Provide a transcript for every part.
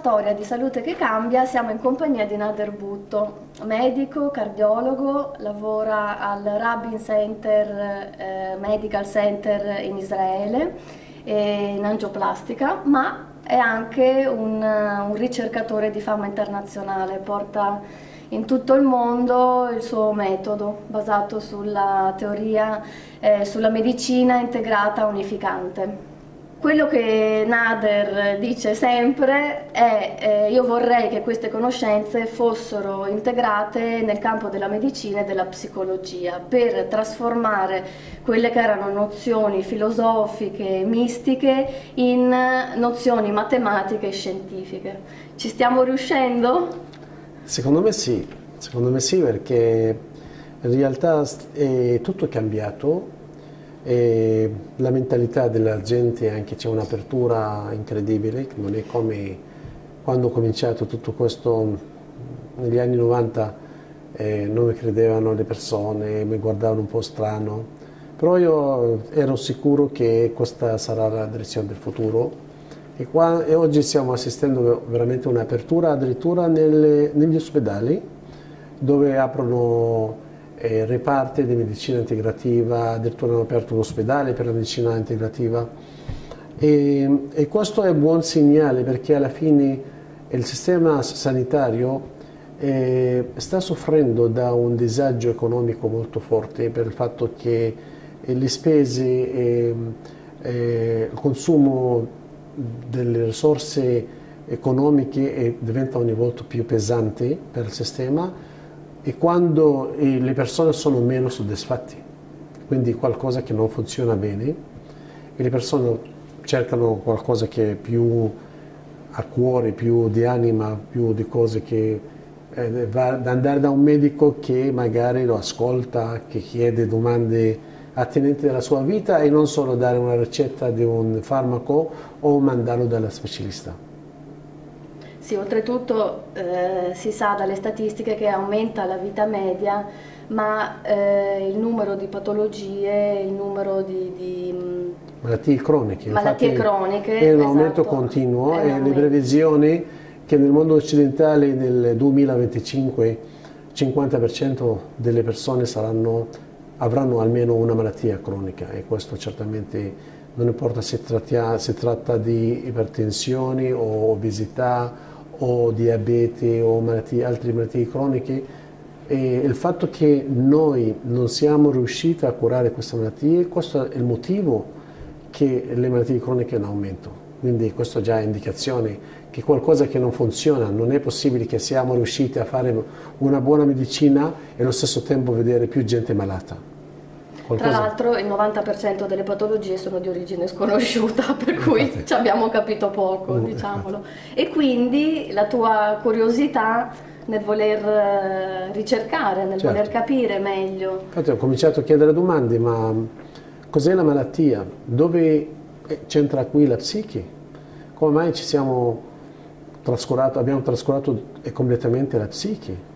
storia di salute che cambia siamo in compagnia di Nader Butto, medico, cardiologo, lavora al Rabin Center, eh, Medical Center in Israele, in angioplastica, ma è anche un, un ricercatore di fama internazionale, porta in tutto il mondo il suo metodo basato sulla teoria, eh, sulla medicina integrata unificante. Quello che Nader dice sempre è eh, io vorrei che queste conoscenze fossero integrate nel campo della medicina e della psicologia per trasformare quelle che erano nozioni filosofiche, mistiche in nozioni matematiche e scientifiche. Ci stiamo riuscendo? Secondo me sì, secondo me sì perché in realtà è tutto cambiato e la mentalità della gente anche c'è un'apertura incredibile, non è come quando ho cominciato tutto questo negli anni 90 eh, non mi credevano le persone, mi guardavano un po' strano, però io ero sicuro che questa sarà la direzione del futuro. E, qua, e oggi stiamo assistendo veramente un'apertura addirittura nelle, negli ospedali dove aprono eh, reparti di medicina integrativa, addirittura hanno aperto un ospedale per la medicina integrativa. E, e questo è un buon segnale perché alla fine il sistema sanitario eh, sta soffrendo da un disagio economico molto forte per il fatto che eh, le spese e eh, il consumo delle risorse economiche eh, diventa ogni volta più pesante per il sistema e quando le persone sono meno soddisfatti, quindi qualcosa che non funziona bene e le persone cercano qualcosa che è più a cuore, più di anima, più di cose che eh, va andare da un medico che magari lo ascolta, che chiede domande attinenti alla sua vita e non solo dare una ricetta di un farmaco o mandarlo dalla specialista. Sì, oltretutto eh, si sa dalle statistiche che aumenta la vita media, ma eh, il numero di patologie, il numero di, di mm, malattie croniche, malattie croniche è un aumento esatto, continuo e aumento. le previsioni che nel mondo occidentale nel 2025 il 50% delle persone saranno, avranno almeno una malattia cronica e questo certamente non importa se, trattia, se tratta di ipertensioni o obesità o diabete o malattie, altre malattie croniche e il fatto che noi non siamo riusciti a curare queste malattie, questo è il motivo che le malattie croniche hanno aumento. Quindi questo già è indicazione che qualcosa che non funziona, non è possibile che siamo riusciti a fare una buona medicina e allo stesso tempo vedere più gente malata. Qualcosa... Tra l'altro il 90% delle patologie sono di origine sconosciuta, per cui Infatti. ci abbiamo capito poco, mm, diciamolo. E quindi la tua curiosità nel voler eh, ricercare, nel certo. voler capire meglio. Infatti ho cominciato a chiedere domande, ma cos'è la malattia? Dove eh, c'entra qui la psiche? Come mai ci siamo trascurato, abbiamo trascurato completamente la psiche?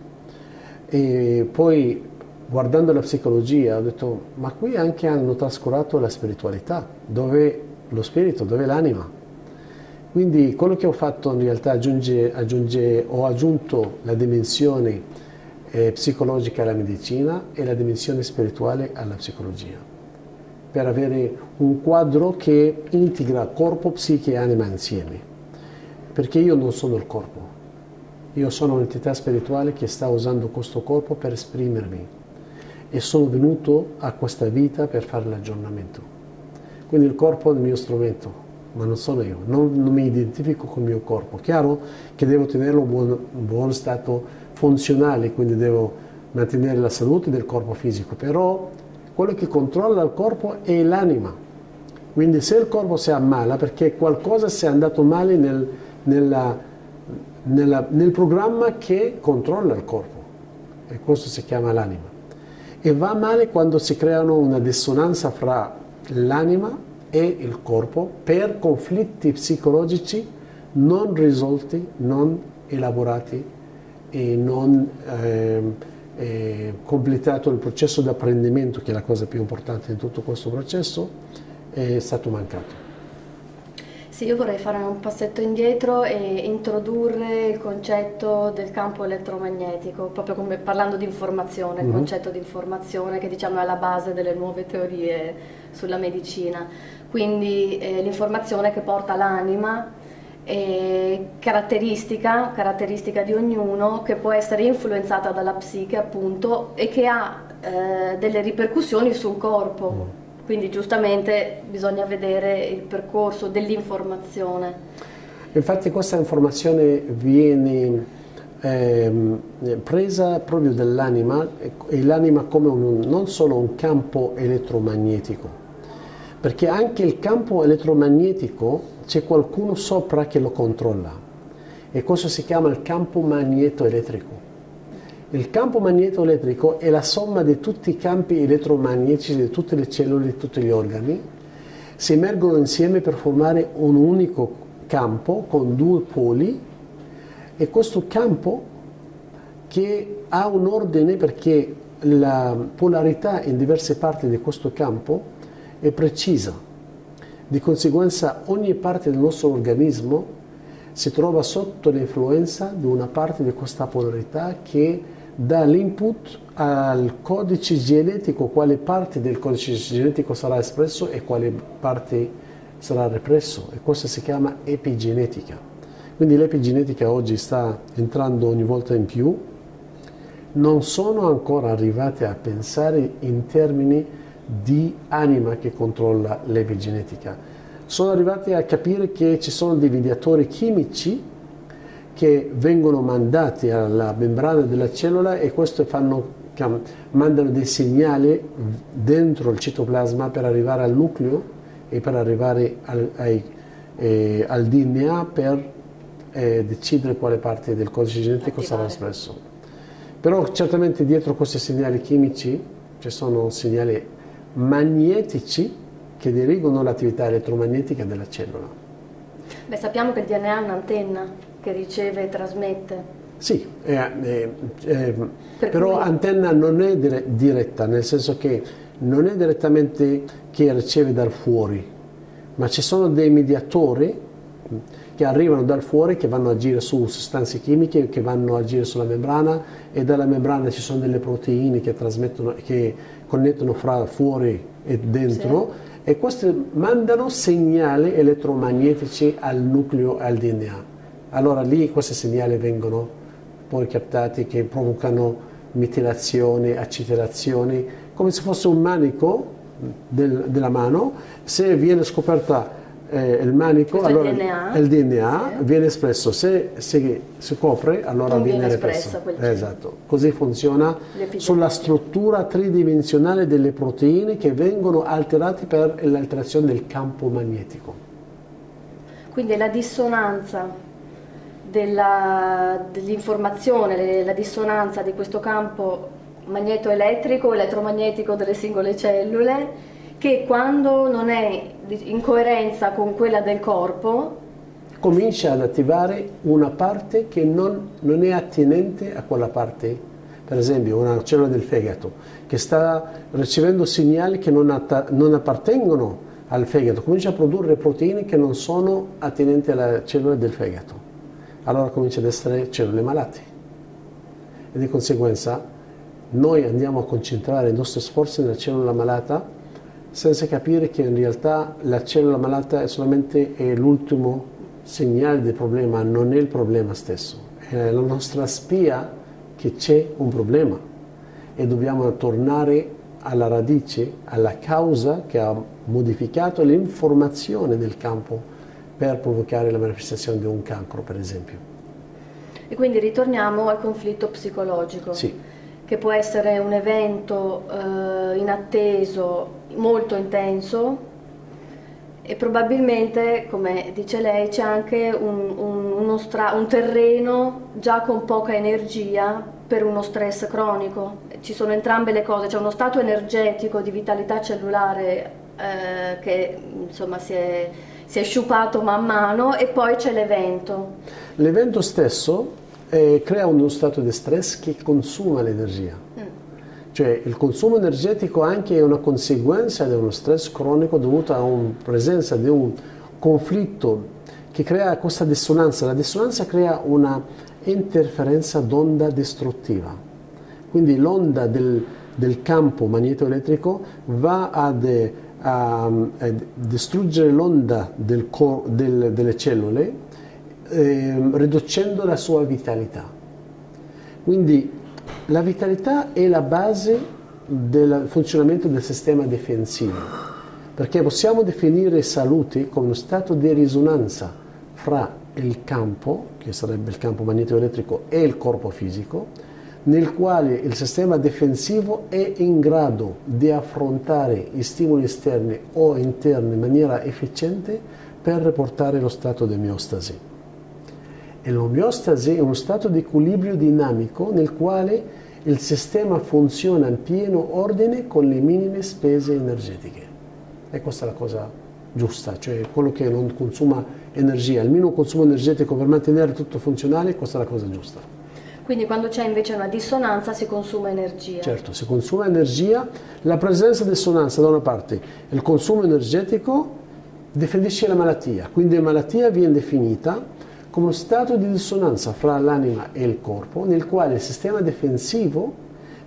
E poi guardando la psicologia ho detto ma qui anche hanno trascurato la spiritualità, dove lo spirito, dove l'anima. Quindi quello che ho fatto in realtà aggiunge, aggiunge, ho aggiunto la dimensione eh, psicologica alla medicina e la dimensione spirituale alla psicologia, per avere un quadro che integra corpo, psiche e anima insieme. Perché io non sono il corpo, io sono un'entità spirituale che sta usando questo corpo per esprimermi e sono venuto a questa vita per fare l'aggiornamento. Quindi il corpo è il mio strumento, ma non sono io, non, non mi identifico con il mio corpo. Chiaro che devo tenerlo in buon, buon stato funzionale, quindi devo mantenere la salute del corpo fisico, però quello che controlla il corpo è l'anima. Quindi se il corpo si ammala perché qualcosa si è andato male nel, nella, nella, nel programma che controlla il corpo, e questo si chiama l'anima e va male quando si creano una dissonanza fra l'anima e il corpo per conflitti psicologici non risolti, non elaborati e non eh, eh, completato il processo di apprendimento, che è la cosa più importante in tutto questo processo, è stato mancato. Sì, io vorrei fare un passetto indietro e introdurre il concetto del campo elettromagnetico, proprio come parlando di informazione, il mm -hmm. concetto di informazione che diciamo è alla base delle nuove teorie sulla medicina. Quindi eh, l'informazione che porta l'anima eh, caratteristica, caratteristica di ognuno che può essere influenzata dalla psiche appunto e che ha eh, delle ripercussioni sul corpo. Quindi giustamente bisogna vedere il percorso dell'informazione. Infatti questa informazione viene eh, presa proprio dall'anima e l'anima come un, non solo un campo elettromagnetico, perché anche il campo elettromagnetico c'è qualcuno sopra che lo controlla e questo si chiama il campo magnetoelettrico. Il campo magnetoelettrico è la somma di tutti i campi elettromagnetici di tutte le cellule, di tutti gli organi, si emergono insieme per formare un unico campo con due poli e questo campo che ha un ordine perché la polarità in diverse parti di questo campo è precisa. Di conseguenza ogni parte del nostro organismo si trova sotto l'influenza di una parte di questa polarità che dà l'input al codice genetico, quale parte del codice genetico sarà espresso e quale parte sarà represso e questo si chiama epigenetica. Quindi l'epigenetica oggi sta entrando ogni volta in più, non sono ancora arrivate a pensare in termini di anima che controlla l'epigenetica. Sono arrivati a capire che ci sono dei mediatori chimici che vengono mandati alla membrana della cellula e questo fanno, mandano dei segnali dentro il citoplasma per arrivare al nucleo e per arrivare al, ai, eh, al DNA per eh, decidere quale parte del codice genetico sarà espresso. Però certamente dietro questi segnali chimici ci sono segnali magnetici che dirigono l'attività elettromagnetica della cellula. Beh, sappiamo che il DNA è un'antenna che riceve e trasmette. Sì, eh, eh, eh, per però cui... antenna non è dire diretta, nel senso che non è direttamente che riceve dal fuori, ma ci sono dei mediatori che arrivano dal fuori, che vanno a agire su sostanze chimiche, che vanno a agire sulla membrana e dalla membrana ci sono delle proteine che, che connettono fra fuori e dentro sì. e queste mandano segnali elettromagnetici al nucleo e al DNA allora lì questi segnali vengono poi captati che provocano mitilazioni, acetilazioni, come se fosse un manico del, della mano, se viene scoperta eh, il manico, Questo allora il DNA, il DNA sì. viene espresso, se si, si copre allora non viene, viene represso. Esatto. Così funziona sulla struttura tridimensionale delle proteine che vengono alterate per l'alterazione del campo magnetico. Quindi la dissonanza dell'informazione, dell la dissonanza di questo campo magnetoelettrico, elettromagnetico delle singole cellule, che quando non è in coerenza con quella del corpo comincia ad attivare una parte che non, non è attinente a quella parte, per esempio una cellula del fegato, che sta ricevendo segnali che non, non appartengono al fegato, comincia a produrre proteine che non sono attinenti alla cellula del fegato allora comincia ad essere cellule malate. E di conseguenza noi andiamo a concentrare i nostri sforzi nella cellula malata senza capire che in realtà la cellula malata è solamente l'ultimo segnale del problema, non è il problema stesso. È la nostra spia che c'è un problema e dobbiamo tornare alla radice, alla causa che ha modificato l'informazione del campo per provocare la manifestazione di un cancro, per esempio. E quindi ritorniamo al conflitto psicologico, sì. che può essere un evento eh, inatteso, molto intenso, e probabilmente, come dice lei, c'è anche un, un, un, terreno già con poca energia per uno stress cronico. Ci sono entrambe le cose, c'è uno stato energetico di vitalità cellulare eh, che insomma si è si è sciupato man mano e poi c'è l'evento. L'evento stesso eh, crea uno stato di stress che consuma l'energia. Mm. Cioè il consumo energetico anche è una conseguenza di uno stress cronico dovuto a una presenza di un, conflitto che crea questa dissonanza. La dissonanza crea una interferenza d'onda distruttiva. Quindi l'onda del, del campo magnetoelettrico va ad, a, a distruggere l'onda del del, delle cellule eh, riducendo la sua vitalità. Quindi la vitalità è la base del funzionamento del sistema difensivo, perché possiamo definire salute come uno stato di risonanza fra il campo, che sarebbe il campo magnetoelettrico, e il corpo fisico, nel quale il sistema difensivo è in grado di affrontare gli stimoli esterni o interni in maniera efficiente per riportare lo stato di omeostasi. E l'omeostasi è uno stato di equilibrio dinamico nel quale il sistema funziona in pieno ordine con le minime spese energetiche. E questa è la cosa giusta, cioè quello che non consuma energia, il minimo consumo energetico per mantenere tutto funzionale, questa è la cosa giusta. Quindi quando c'è invece una dissonanza si consuma energia. Certo, si consuma energia, la presenza di dissonanza da una parte, il consumo energetico definisce la malattia, quindi la malattia viene definita come uno stato di dissonanza fra l'anima e il corpo nel quale il sistema difensivo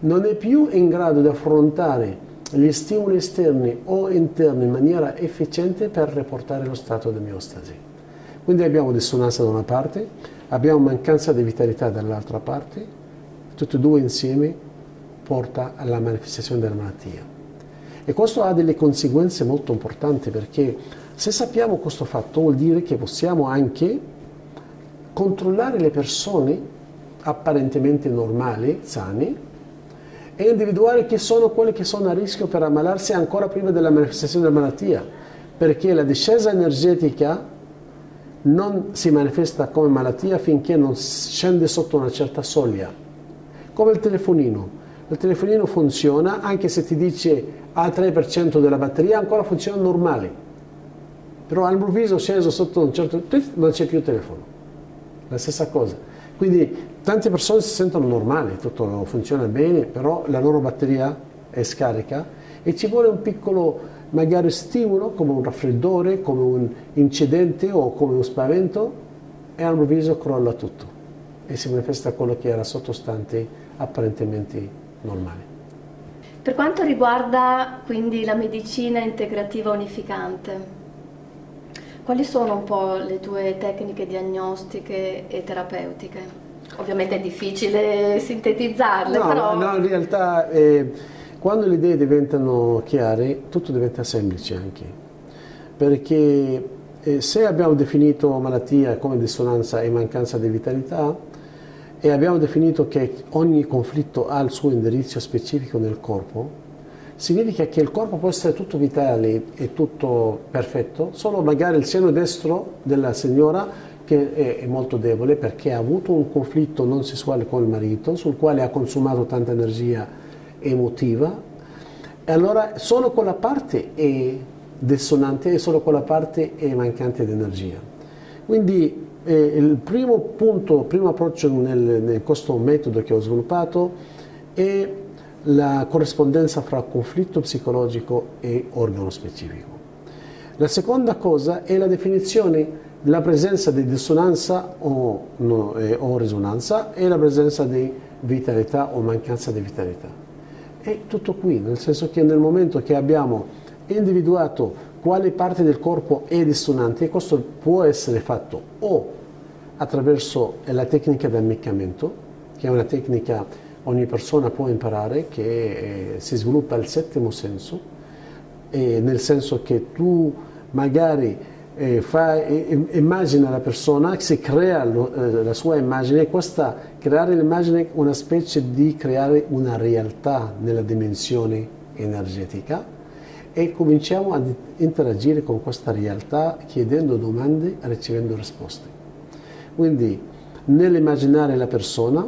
non è più in grado di affrontare gli stimoli esterni o interni in maniera efficiente per riportare lo stato di miostasi. Quindi abbiamo dissonanza da una parte, abbiamo mancanza di vitalità dall'altra parte, tutti e due insieme porta alla manifestazione della malattia. E questo ha delle conseguenze molto importanti perché se sappiamo questo fatto vuol dire che possiamo anche controllare le persone apparentemente normali, sani, e individuare chi sono quelli che sono a rischio per ammalarsi ancora prima della manifestazione della malattia, perché la discesa energetica non si manifesta come malattia finché non scende sotto una certa soglia, come il telefonino. Il telefonino funziona anche se ti dice al 3% della batteria, ancora funziona normale, però all'improvviso sceso sotto un certo... non c'è più telefono. La stessa cosa. Quindi tante persone si sentono normali, tutto funziona bene, però la loro batteria è scarica e ci vuole un piccolo magari stimolo come un raffreddore, come un incidente o come un spavento e all'improvviso crolla tutto e si manifesta quello che era sottostante apparentemente normale. Per quanto riguarda quindi la medicina integrativa unificante, quali sono un po' le tue tecniche diagnostiche e terapeutiche? Ovviamente è difficile sintetizzarle, no, però... No, in realtà eh, quando le idee diventano chiare tutto diventa semplice anche, perché eh, se abbiamo definito malattia come dissonanza e mancanza di vitalità e abbiamo definito che ogni conflitto ha il suo indirizzo specifico nel corpo, significa che il corpo può essere tutto vitale e tutto perfetto, solo magari il seno destro della signora che è, molto debole perché ha avuto un conflitto non sessuale con il marito sul quale ha consumato tanta energia emotiva e allora solo quella parte è dissonante e solo quella parte è mancante di energia. Quindi eh, il primo punto, il primo approccio nel, nel questo metodo che ho sviluppato è la corrispondenza fra conflitto psicologico e organo specifico. La seconda cosa è la definizione la presenza di dissonanza o, no, eh, o, risonanza e la presenza di vitalità o mancanza di vitalità. È tutto qui, nel senso che nel momento che abbiamo individuato quale parte del corpo è dissonante, questo può essere fatto o attraverso la tecnica d'ammiccamento, che è una tecnica che ogni persona può imparare, che eh, si sviluppa al settimo senso, nel senso che tu magari fa, immagina la persona, si crea lo, eh, la sua immagine questa, creare l'immagine è una specie di creare una realtà nella dimensione energetica e cominciamo ad interagire con questa realtà chiedendo domande e ricevendo risposte. Quindi nell'immaginare la persona,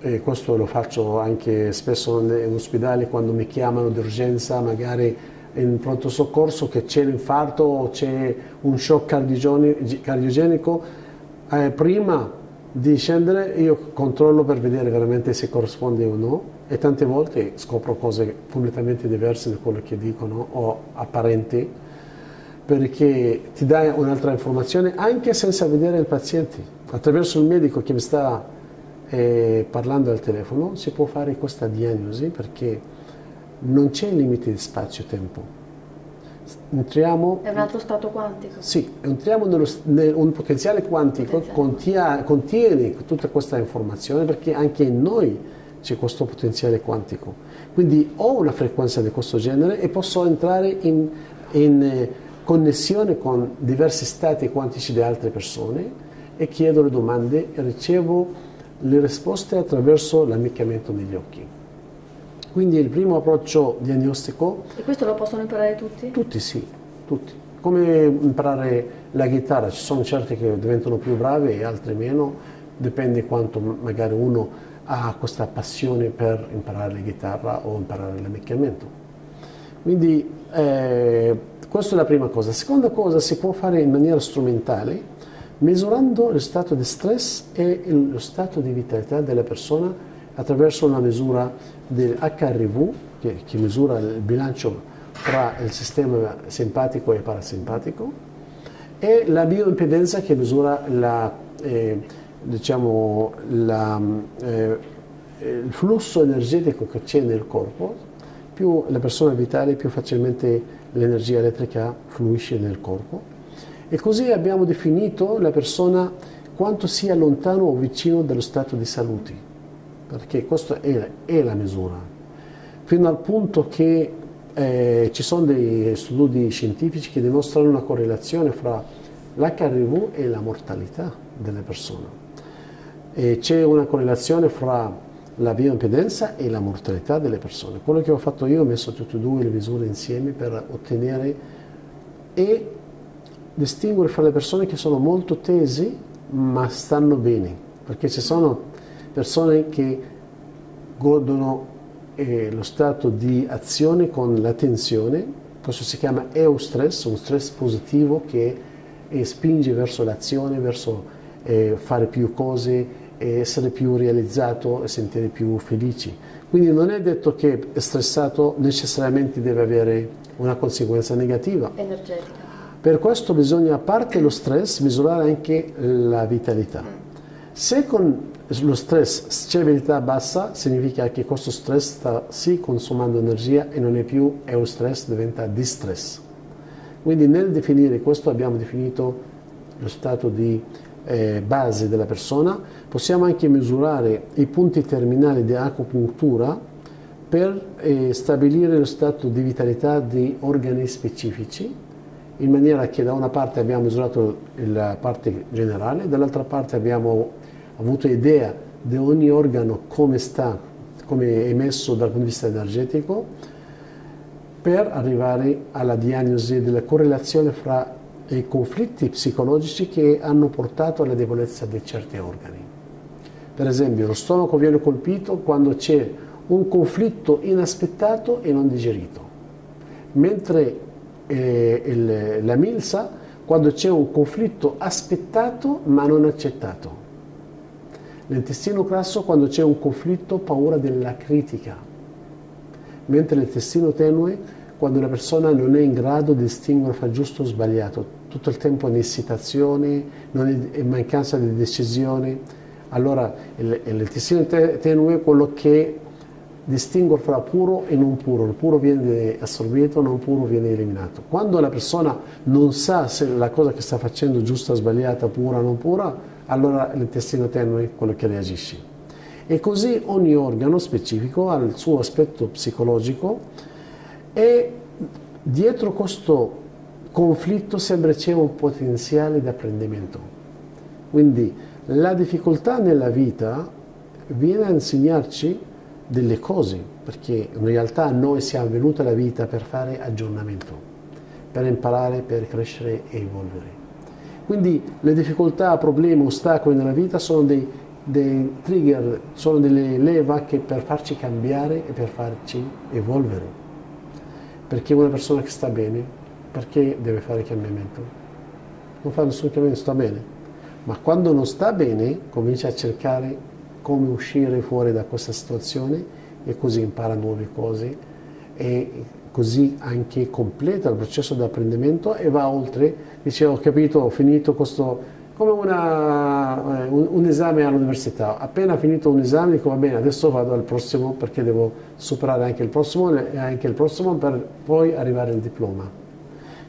e questo lo faccio anche spesso in ospedale quando mi chiamano d'urgenza, magari in pronto soccorso che c'è l'infarto o c'è un shock cardiogenico, eh, prima di scendere io controllo per vedere veramente se corrisponde o no e tante volte scopro cose completamente diverse da quello che dicono o apparenti perché ti dà un'altra informazione anche senza vedere il paziente. Attraverso il medico che mi sta eh, parlando al telefono si può fare questa diagnosi perché non c'è limite di spazio-tempo. Entriamo, è un altro stato quantico? Sì, entriamo nello, nel, un potenziale quantico potenziale. Contia, contiene tutta questa informazione perché anche in noi c'è questo potenziale quantico. Quindi ho una frequenza di questo genere e posso entrare in, in eh, connessione con diversi stati quantici di altre persone e chiedo le domande e ricevo le risposte attraverso l'ammiccamento degli occhi. Quindi il primo approccio diagnostico... E questo lo possono imparare tutti? Tutti sì, tutti. Come imparare la chitarra, ci sono certi che diventano più bravi e altri meno, dipende quanto magari uno ha questa passione per imparare la chitarra o imparare l'ammiccamento. Quindi eh, questa è la prima cosa. Seconda cosa si può fare in maniera strumentale, misurando lo stato di stress e lo stato di vitalità della persona attraverso una misura dell'HRV, che, che misura il bilancio tra il sistema simpatico e parasimpatico, e la bioimpedenza che misura la, eh, diciamo, la, eh, il flusso energetico che c'è nel corpo. Più la persona è vitale, più facilmente l'energia elettrica fluisce nel corpo e così abbiamo definito la persona quanto sia lontano o vicino dallo stato di salute, perché questa è, è la misura, fino al punto che eh, ci sono dei studi scientifici che dimostrano una correlazione fra l'HRV e la mortalità delle persone. E c'è una correlazione fra la bioimpedenza e la mortalità delle persone. Quello che ho fatto io ho messo tutte e due le misure insieme per ottenere e distinguere fra le persone che sono molto tesi ma stanno bene, perché ci sono persone che godono eh, lo stato di azione con la tensione, questo si chiama eustress, un stress positivo che eh, spinge verso l'azione, verso eh, fare più cose, essere più realizzato e sentire più felici. Quindi non è detto che stressato necessariamente deve avere una conseguenza negativa. Energetica. Per questo bisogna, a parte lo stress, misurare anche la vitalità. Se con lo stress vitalità bassa, significa che questo stress sta sì consumando energia e non è più eustress, diventa distress. Quindi nel definire questo abbiamo definito lo stato di eh, base della persona, possiamo anche misurare i punti terminali di acupuntura per eh, stabilire lo stato di vitalità di organi specifici in maniera che da una parte abbiamo misurato la parte generale, dall'altra parte abbiamo avuto idea di ogni organo come sta, come è messo dal punto di vista energetico, per arrivare alla diagnosi della correlazione fra i conflitti psicologici che hanno portato alla debolezza di certi organi. Per esempio, lo stomaco viene colpito quando c'è un conflitto inaspettato e non digerito, mentre eh, il, la milza quando c'è un conflitto aspettato ma non accettato. L'intestino grasso quando c'è un conflitto paura della critica, mentre l'intestino tenue quando la persona non è in grado di distinguere fra giusto o sbagliato, tutto il tempo in esitazione, in mancanza di decisione. Allora l'intestino tenue è quello che distinguere fra puro e non puro, il puro viene assorbito, il non puro viene eliminato. Quando la persona non sa se la cosa che sta facendo è giusta, sbagliata, pura o non pura, allora l'intestino tenue è quello che reagisce. E così ogni organo specifico ha il suo aspetto psicologico e dietro questo conflitto sembra c'è un potenziale di apprendimento. Quindi la difficoltà nella vita viene a insegnarci delle cose, perché in realtà noi siamo venuti alla vita per fare aggiornamento, per imparare, per crescere e evolvere. Quindi le difficoltà, problemi, ostacoli nella vita sono dei, dei trigger, sono delle leva che per farci cambiare e per farci evolvere. Perché una persona che sta bene, perché deve fare cambiamento? Non fa nessun cambiamento, sta bene. Ma quando non sta bene, comincia a cercare come uscire fuori da questa situazione e così impara nuove cose e così anche completa il processo di apprendimento e va oltre, dice ho capito, ho finito questo, come una, eh, un, un, esame all'università, appena finito un esame dico va bene adesso vado al prossimo perché devo superare anche il prossimo e anche il prossimo per poi arrivare al diploma.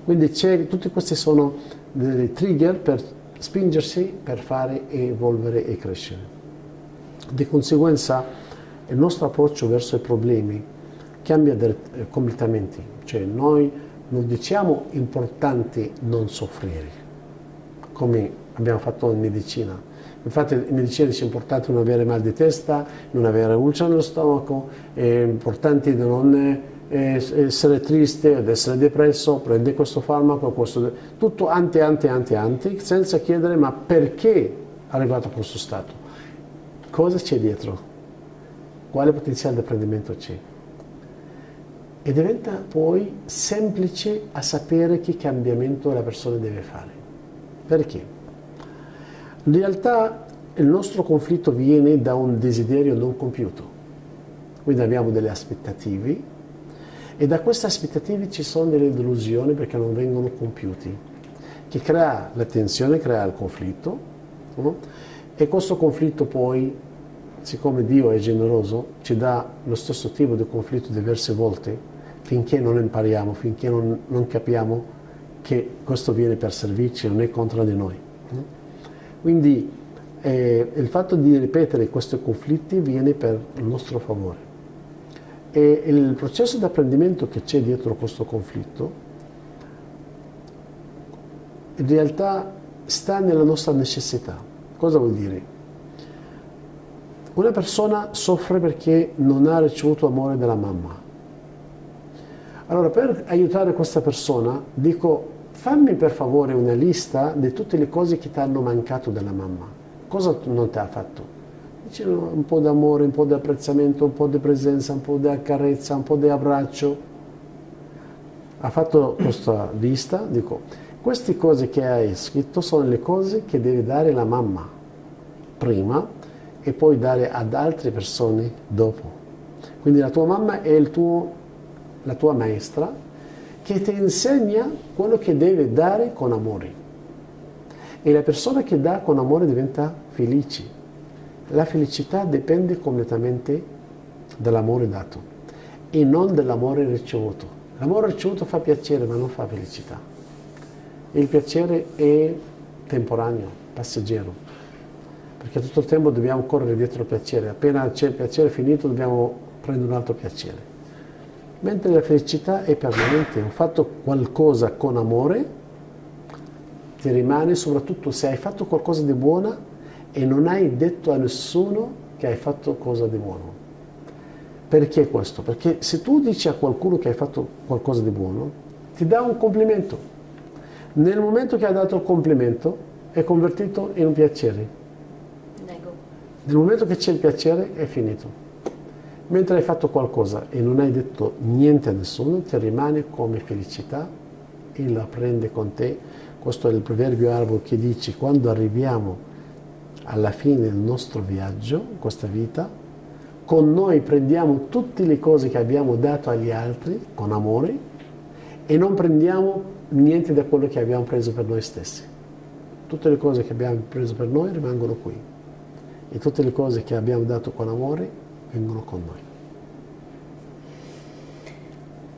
Quindi tutti questi sono dei trigger per spingersi per fare evolvere e crescere. Di conseguenza il nostro approccio verso i problemi cambia eh, completamente, cioè noi non diciamo importante non soffrire, come abbiamo fatto in medicina. Infatti in medicina dice importante non avere mal di testa, non avere ulcera nello stomaco, è importante non eh, essere triste, ed essere depresso, prende questo farmaco, questo, tutto anti, anti, anti, anti, senza chiedere ma perché è arrivato a questo stato? Cosa c'è dietro? Quale potenziale di apprendimento c'è? E diventa poi semplice a sapere che cambiamento la persona deve fare. Perché? In realtà il nostro conflitto viene da un desiderio non compiuto, quindi abbiamo delle aspettative e da queste aspettative ci sono delle delusioni perché non vengono compiuti, che crea la tensione, crea il conflitto no? e questo conflitto poi, siccome Dio è generoso, ci dà lo stesso tipo di conflitto diverse volte finché non impariamo, finché non, non capiamo che questo viene per servirci, non è contro di noi. Quindi eh, il fatto di ripetere questi conflitti viene per il nostro favore. E il processo di apprendimento che c'è dietro questo conflitto in realtà sta nella nostra necessità. Cosa vuol dire? Una persona soffre perché non ha ricevuto amore dalla mamma allora, per aiutare questa persona, dico, fammi per favore una lista di tutte le cose che ti hanno mancato dalla mamma. Cosa non ti ha fatto? Dice un po' d'amore, un po' di apprezzamento, un po' di presenza, un po' di carezza, un po' di abbraccio. Ha fatto questa lista, dico, queste cose che hai scritto sono le cose che deve dare la mamma prima e poi dare ad altre persone dopo. Quindi la tua mamma è il tuo la tua maestra, che ti insegna quello che deve dare con amore. E la persona che dà con amore diventa felice. La felicità dipende completamente dall'amore dato e non dall'amore ricevuto. L'amore ricevuto fa piacere ma non fa felicità. Il piacere è temporaneo, passeggero, perché tutto il tempo dobbiamo correre dietro il piacere. Appena c'è il piacere finito dobbiamo prendere un altro piacere mentre la felicità è permanente, ho fatto qualcosa con amore, ti rimane soprattutto se hai fatto qualcosa di buono e non hai detto a nessuno che hai fatto cosa di buono. Perché questo? Perché se tu dici a qualcuno che hai fatto qualcosa di buono, ti dà un complimento. Nel momento che hai dato il complimento è convertito in un piacere. Nego. Nel momento che c'è il piacere è finito. Mentre hai fatto qualcosa e non hai detto niente a nessuno, ti rimane come felicità e la prende con te. Questo è il proverbio arabo che dice quando arriviamo alla fine del nostro viaggio, questa vita, con noi prendiamo tutte le cose che abbiamo dato agli altri con amore e non prendiamo niente da quello che abbiamo preso per noi stessi. Tutte le cose che abbiamo preso per noi rimangono qui e tutte le cose che abbiamo dato con amore vengono con noi.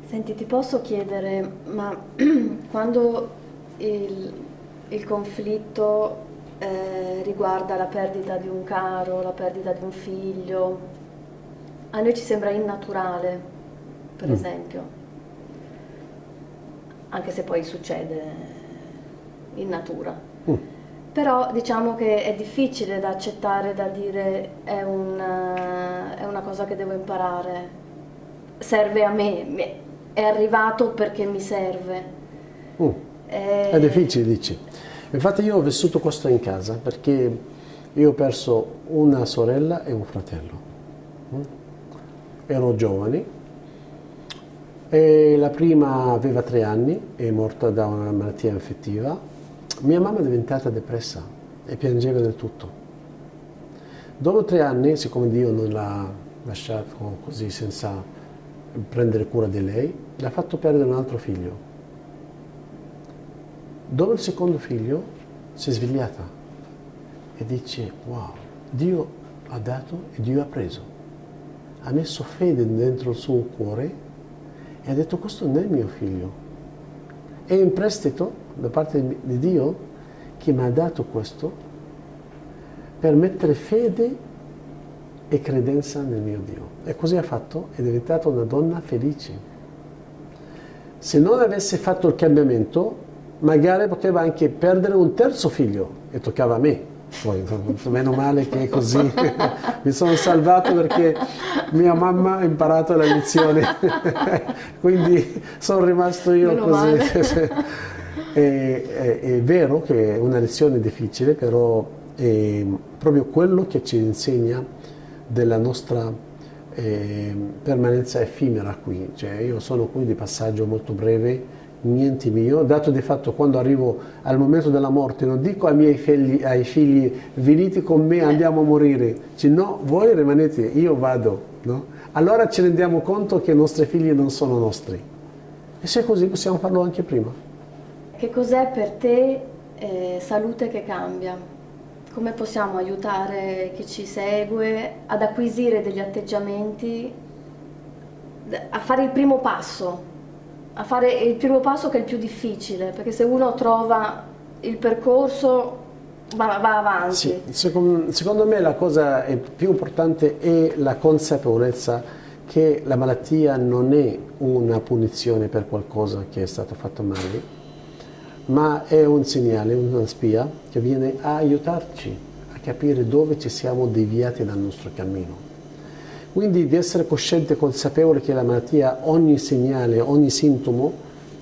Senti, ti posso chiedere, ma quando il, il conflitto eh, riguarda la perdita di un caro, la perdita di un figlio, a noi ci sembra innaturale, per mm. esempio, anche se poi succede in natura. Mm però diciamo che è difficile da accettare, da dire è una, è una cosa che devo imparare, serve a me, è arrivato perché mi serve. Mm. È... è difficile, dici. Infatti io ho vissuto questo in casa perché io ho perso una sorella e un fratello. Mm. Ero giovani e la prima aveva tre anni, è morta da una malattia infettiva mia mamma è diventata depressa e piangeva del tutto. Dopo tre anni, siccome Dio non l'ha lasciato così senza prendere cura di lei, le ha fatto perdere un altro figlio. Dopo il secondo figlio si è svegliata e dice, wow, Dio ha dato e Dio ha preso. Ha messo fede dentro il suo cuore e ha detto, questo non è mio figlio. È in prestito da parte di Dio che mi ha dato questo per mettere fede e credenza nel mio Dio. E così ha fatto, è diventata una donna felice. Se non avesse fatto il cambiamento, magari poteva anche perdere un terzo figlio e toccava a me. Poi, meno male che è così. Mi sono salvato perché mia mamma ha imparato la lezione, quindi sono rimasto io meno così. È, è, vero che è una lezione difficile, però è proprio quello che ci insegna della nostra eh, permanenza effimera qui. Cioè, io sono qui di passaggio molto breve, niente mio, dato di fatto quando arrivo al momento della morte non dico ai miei figli, ai figli venite con me, andiamo a morire, cioè, no, voi rimanete, io vado. No? Allora ci rendiamo conto che i nostri figli non sono nostri. E se è così possiamo farlo anche prima. Che cos'è per te eh, salute che cambia? come possiamo aiutare chi ci segue ad acquisire degli atteggiamenti, a fare il primo passo, a fare il primo passo che è il più difficile, perché se uno trova il percorso va, va avanti. Sì, secondo, secondo me la cosa più importante è la consapevolezza che la malattia non è una punizione per qualcosa che è stato fatto male, ma è un segnale, una spia che viene a aiutarci a capire dove ci siamo deviati dal nostro cammino. Quindi di essere cosciente e consapevole che la malattia, ogni segnale, ogni sintomo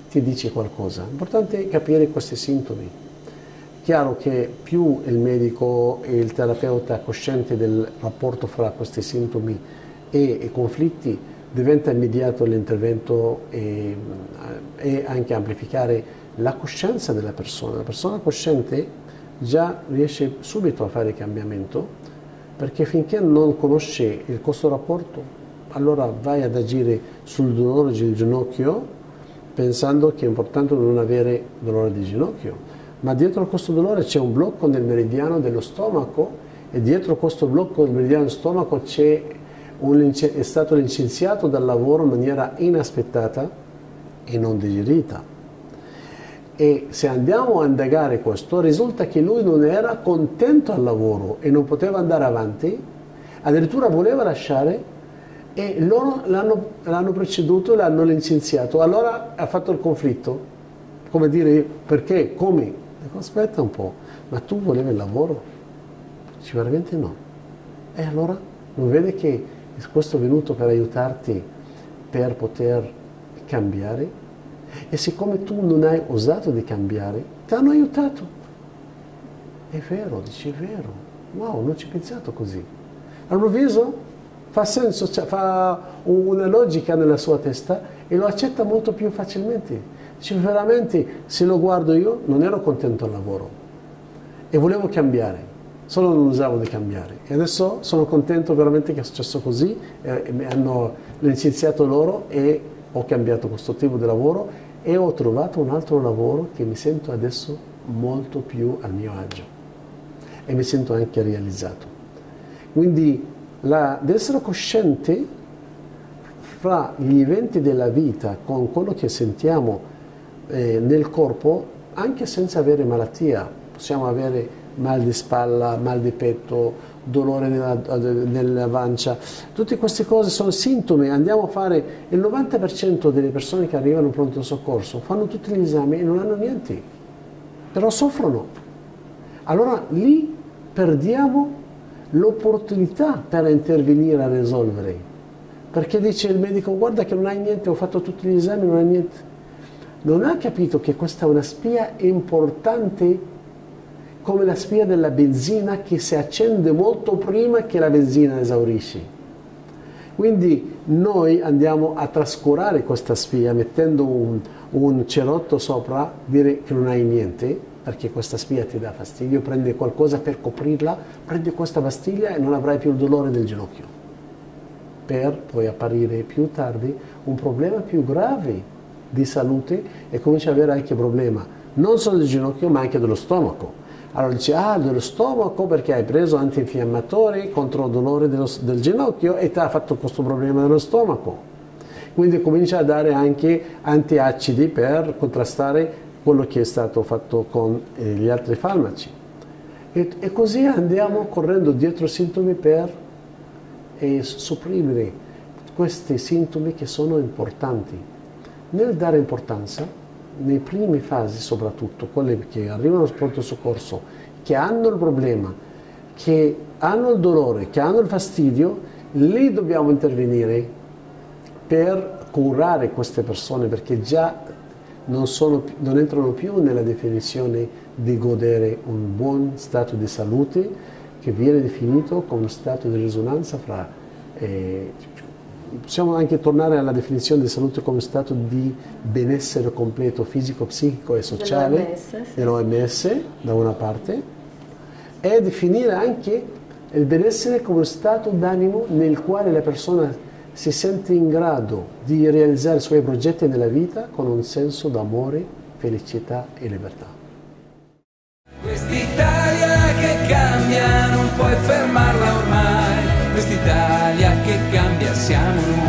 ti dice qualcosa. L'importante è capire questi sintomi. Chiaro che più il medico e il terapeuta cosciente del rapporto fra questi sintomi e i conflitti, diventa immediato l'intervento e, e anche amplificare la coscienza della persona. La persona cosciente già riesce subito a fare cambiamento perché finché non conosce il costo rapporto allora vai ad agire sul dolore del ginocchio pensando che è importante non avere dolore di ginocchio ma dietro questo dolore c'è un blocco nel meridiano dello stomaco e dietro questo blocco del meridiano dello stomaco un, è stato licenziato dal lavoro in maniera inaspettata e non digerita e se andiamo a indagare questo, risulta che lui non era contento al lavoro e non poteva andare avanti, addirittura voleva lasciare e loro l'hanno, l'hanno preceduto, l'hanno licenziato. Allora ha fatto il conflitto, come dire perché, come? Dico, aspetta un po', ma tu volevi il lavoro? Dice veramente no. E allora non vede che questo è venuto per aiutarti per poter cambiare? E siccome tu non hai osato di cambiare, ti hanno aiutato. È vero, dici, è vero. Wow, non ci ho pensato così. All'improvviso fa senso, cioè, fa una logica nella sua testa e lo accetta molto più facilmente. Dice, veramente, se lo guardo io, non ero contento al lavoro e volevo cambiare, solo non usavo di cambiare. E adesso sono contento veramente che è successo così, e mi hanno licenziato loro e ho cambiato questo tipo di lavoro e ho trovato un altro lavoro che mi sento adesso molto più al mio agio e mi sento anche realizzato. Quindi la, essere cosciente fra gli eventi della vita con quello che sentiamo eh, nel corpo, anche senza avere malattia, possiamo avere mal di spalla, mal di petto, dolore nella, nella pancia, tutte queste cose sono sintomi, andiamo a fare, il 90% delle persone che arrivano in pronto soccorso fanno tutti gli esami e non hanno niente, però soffrono. Allora lì perdiamo l'opportunità per intervenire a risolvere, perché dice il medico guarda che non hai niente, ho fatto tutti gli esami, non hai niente. Non ha capito che questa è una spia importante come la spia della benzina che si accende molto prima che la benzina esaurisce. Quindi noi andiamo a trascurare questa spia mettendo un, un cerotto sopra, dire che non hai niente, perché questa spia ti dà fastidio, prendi qualcosa per coprirla, prendi questa pastiglia e non avrai più il dolore del ginocchio. per poi apparire più tardi un problema più grave di salute e comincia ad avere anche problemi non solo del ginocchio ma anche dello stomaco. Allora dice, ah, dello stomaco perché hai preso antinfiammatori contro il dolore dello, del ginocchio e ti ha fatto questo problema dello stomaco. Quindi comincia a dare anche antiacidi per contrastare quello che è stato fatto con eh, gli altri farmaci. E, e, così andiamo correndo dietro sintomi per eh, sopprimere questi sintomi che sono importanti. Nel dare importanza, nei primi fasi soprattutto, quelle che arrivano al pronto soccorso, che hanno il problema, che hanno il dolore, che hanno il fastidio, lì dobbiamo intervenire per curare queste persone perché già non, sono, non entrano più nella definizione di godere un buon stato di salute che viene definito come stato di risonanza fra eh, possiamo anche tornare alla definizione di salute come stato di benessere completo fisico, psichico e sociale dell'OMS sì. da una parte e definire anche il benessere come stato d'animo nel quale la persona si sente in grado di realizzare i suoi progetti nella vita con un senso d'amore, felicità e libertà. Quest'Italia che cambia non puoi fermarla siamo noi.